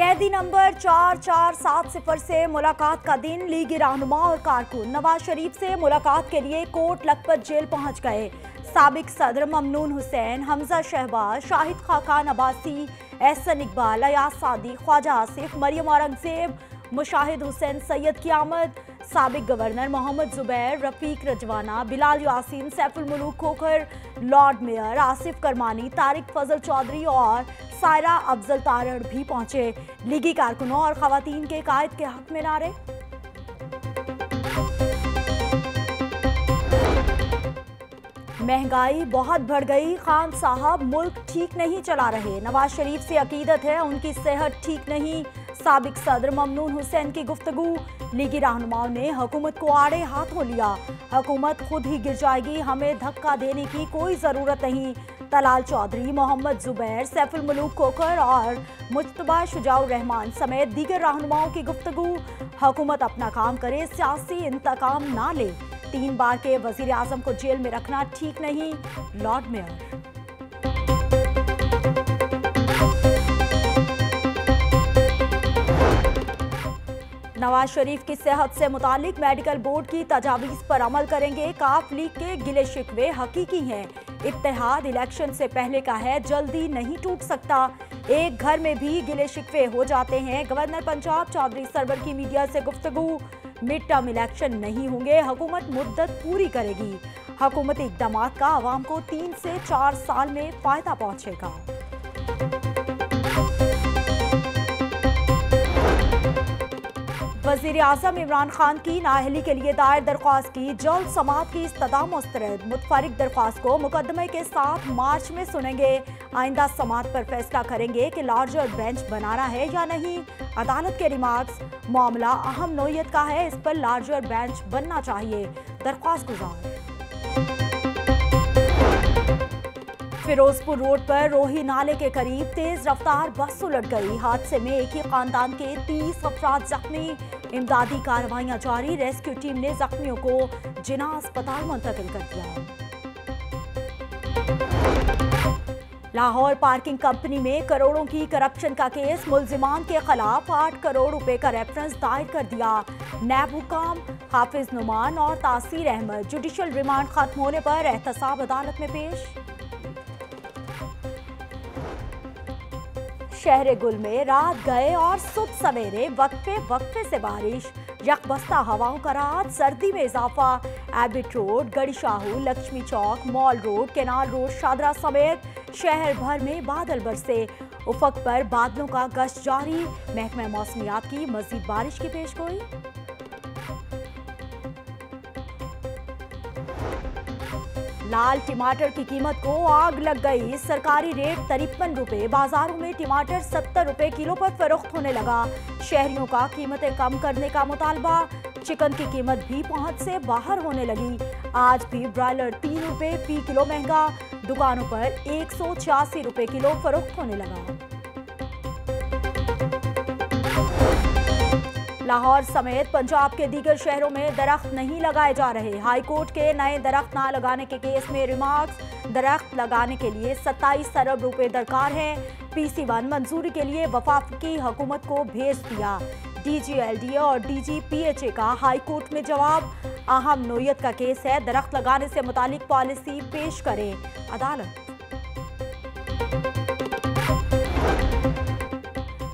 कैदी नंबर चार चार सात सिफर से मुलाकात का दिन लीगी रहनुमा और कारकुन। नवाज़ शरीफ से मुलाकात के लिए कोट लखपत जेल पहुँच गए। सबक सदर ममनून हुसैन, हमजा शहबाज, शाहिद खाकान अब्बासी, एहसन इकबाल, अयाज सादी, ख्वाजा आसिफ, मरियम औरंगज़ेब, मुशाहिद हुसैन, सैयद की आमद सबक governor Mohammad Zubair, Rafiq Rizwana, Bilal Yasin, Saiful Muluk Khokhar, lord mayor Asif Kirmani, Tariq Fazal Chaudhry और सायरा अफजल तारड़ भी पहुँचे। लीगी कारकुनों और खातन के कायद के हक में नारे। महँगाई बहुत बढ़ गई। खान साहब मुल्क ठीक नहीं चला रहे। नवाज़ शरीफ से अकीदत है, उनकी सेहत ठीक नहीं। सबक सदर ममनून हुसैन की गुफ्तगु। लीगी रहनुमाओं ने हुकूमत को आड़े हाथों लिया। हुकूमत खुद ही गिर जाएगी, हमें धक्का देने की कोई ज़रूरत नहीं। तलाल चौधरी मोहम्मद जुबैर, सैफुल मलूक कोकर और मुशतबा शुजाउर रहमान समेत दीगर रहनुमाओं की गुफ्तगु। हुकूमत अपना काम करे, सियासी इंतकाम ना ले। तीन बार के वज़ीर आज़म को जेल में रखना ठीक नहीं। Lord mayor. नवाज़ शरीफ की सेहत से मुतालिक मेडिकल बोर्ड की तजावीज़ पर अमल करेंगे। काफ लीग के गिले शिकवे हकीकी हैं। इतिहाद इलेक्शन से पहले का है, जल्दी नहीं टूट सकता। एक घर में भी गिले शिकवे हो जाते हैं। गवर्नर पंजाब चौधरी सरवर की मीडिया से गुफ्तगु। मिड टर्म इलेक्शन नहीं होंगे। हुकूमत मुद्दत पूरी करेगी। हुकूमती इकदाम का आवाम को तीन से चार साल में फ़ायदा पहुंचेगा। वज़ीर अजम इमरान खान की नाहली के लिए दायर दरख्वास्त की जल्द समात की इस्तः मुस्तरद। मुतफरक दरख्वास्त को मुकदमे के साथ मार्च में सुनेंगे। आइंदा समात पर फैसला करेंगे कि लार्जर बेंच बनाना है या नहीं। अदालत के रिमार्क्स, मामला अहम नोयत का है, इस पर लार्जर बेंच बनना चाहिए। दरख्वास्त गुजार। फिरोजपुर रोड पर रोही नाले के करीब तेज रफ्तार बस उलट गई। हादसे में एक ही खानदान के 30 अफराद जख्मी। इमदादी कार्रवाइयाँ जारी। रेस्क्यू टीम ने जख्मियों को जिना अस्पताल मुंतकिल कर दिया। लाहौर पार्किंग कंपनी में करोड़ों की करप्शन का केस। मुलजिमान के खिलाफ आठ करोड़ रुपए का रेफरेंस दायर कर दिया। नैब हुकाम हाफिज नुमान और तासीर अहमद। जुडिशल रिमांड खत्म होने पर एहतसाब अदालत में पेश। शहर गुल में रात गए और सुबह सवेरे वक्फे वक्फे से बारिश। यकबस्ता हवाओं का रात, सर्दी में इजाफा। Abbott road, Garhi Shahu, Lakshmi Chowk, mall road, canal road, Shahdara समेत शहर भर में बादल बरसे। उफक पर बादलों का गश्त जारी। महकमा मौसमियात की मजीद बारिश की पेशगोई। लाल टमाटर की कीमत को आग लग गई। सरकारी रेट तिरपन रुपए, बाजारों में टमाटर सत्तर रुपए किलो पर फरोख्त होने लगा। शहरियों का कीमतें कम करने का मुतालबा, चिकन की कीमत भी पहुँच से बाहर होने लगी। आज भी ब्रायलर तीन रुपए, फ़ी किलो महँगा, दुकानों पर एक सौ छियासी रुपए किलो फरोख्त होने लगा। लाहौर समेत पंजाब के दीगर शहरों में दरख्त नहीं लगाए जा रहे। हाईकोर्ट के नए दरख्त ना लगाने के केस में रिमार्क्स। दरख्त लगाने के लिए 27 अरब रुपए दरकार हैं। पीसी वन मंजूरी के लिए वफाकी हुकूमत को भेज दिया। डीजीएलडीए और डीजीपीएचए का हाईकोर्ट में जवाब। अहम नोयत का केस है, दरख्त लगाने से मुतालिक पॉलिसी पेश करें। अदालत।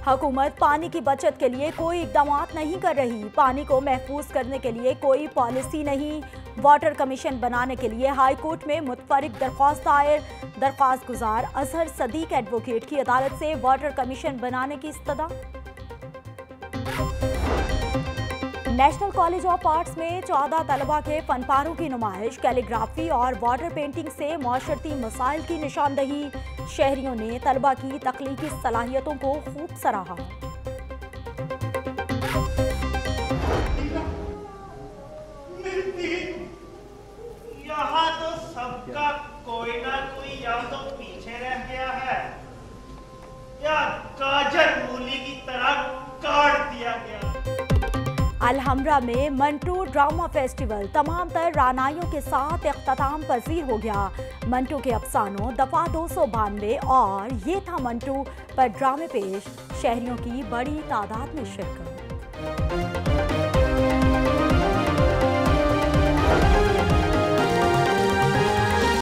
हुकूमत पानी की बचत के लिए कोई इकदाम नहीं कर रही। पानी को महफूज करने के लिए कोई पॉलिसी नहीं। वाटर कमीशन बनाने के लिए हाई कोर्ट में मुतफरक दरख्वास्त दायर। दरख्वास्त गुजार अजहर सदीक एडवोकेट की अदालत से वाटर कमीशन बनाने की इस्तः नेशनल कॉलेज ऑफ़ आर्ट्स में चौदह तलबा के फनपारों की नुमाइश, कैलीग्राफी और वाटर पेंटिंग से माशरती मसाइल की निशानदही। शहरियों ने तलबा की तख्लीकी सलाहियतों को खूब सराहा। यहाँ तो सबका ना अमरा में मंटू ड्रामा फेस्टिवल। तमाम तर रानाइयों के साथ अख्ताम पजीर हो गया। मंटू के अफसानों दफ़ा दो सौ बानवे और ये था मंटू पर ड्रामे पेश। शहरियों की बड़ी तादाद में शिरकत।